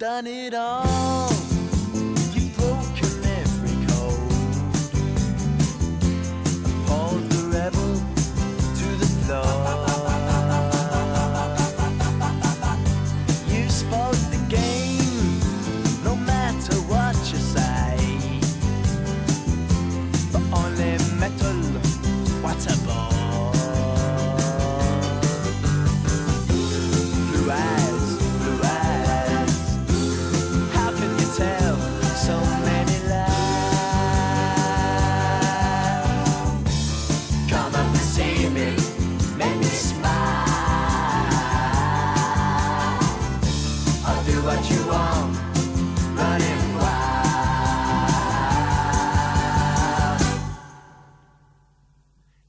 done it all.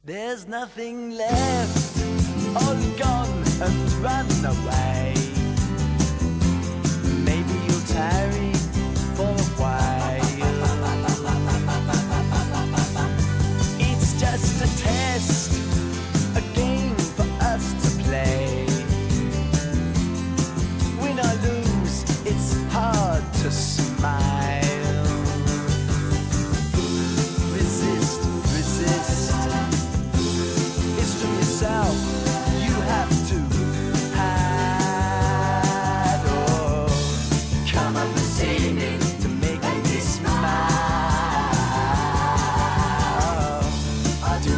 There's nothing left, all gone and run away. Maybe you'll tarry for a while. It's just a tale.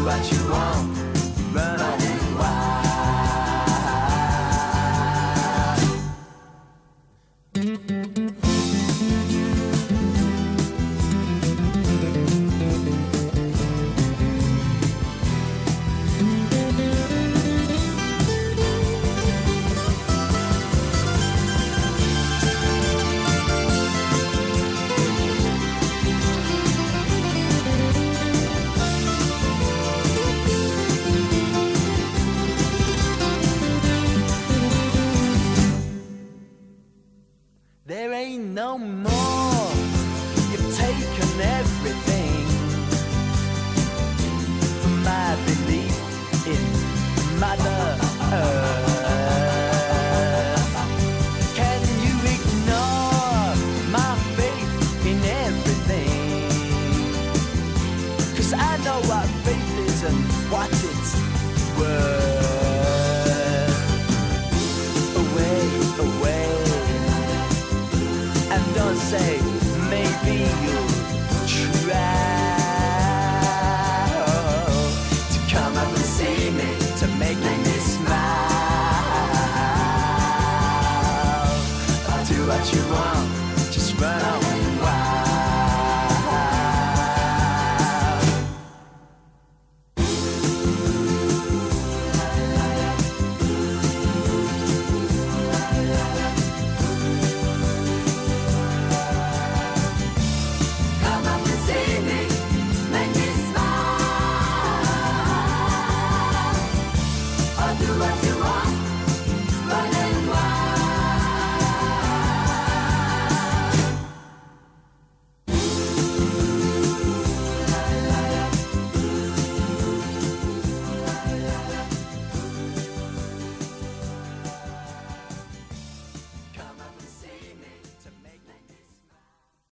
Bản no more. You've taken everything from my belief in Mother Earth. Can you ignore my faith in everything? Cause I know what faith is and what it's worth.